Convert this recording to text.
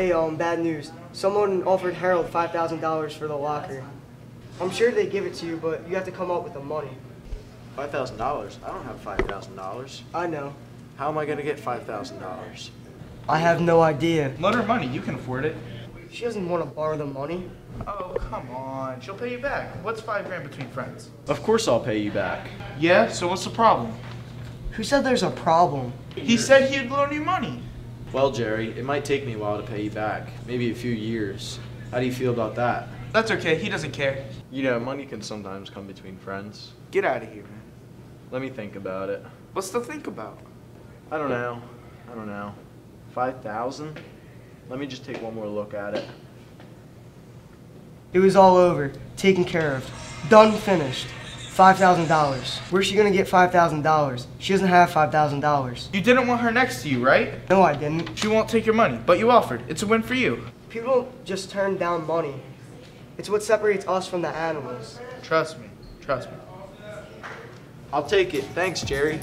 Hey, um, bad news. Someone offered Harold $5,000 for the locker. I'm sure they give it to you, but you have to come up with the money. Five thousand dollars? I don't have five thousand dollars. I know. How am I gonna get five thousand dollars? I have no idea. Let her money, you can afford it. She doesn't want to borrow the money. Oh, come on. She'll pay you back. What's five grand between friends? Of course I'll pay you back. Yeah, so what's the problem? Who said there's a problem? He said he'd loan you money. Well, Jerry, it might take me a while to pay you back. Maybe a few years. How do you feel about that? That's okay, he doesn't care. You know, money can sometimes come between friends. Get out of here, man. Let me think about it. What's to think about? I don't know. I don't know. Five thousand? Let me just take one more look at it. It was all over, taken care of, done, finished. $5,000. Where's she gonna get $5,000? She doesn't have $5,000. You didn't want her next to you, right? No, I didn't. She won't take your money, but you offered. It's a win for you. People don't just turn down money. It's what separates us from the animals. Trust me. Trust me. I'll take it. Thanks, Jerry.